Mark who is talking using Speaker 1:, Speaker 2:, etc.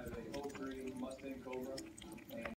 Speaker 1: drive a oak green Mustang Cobra,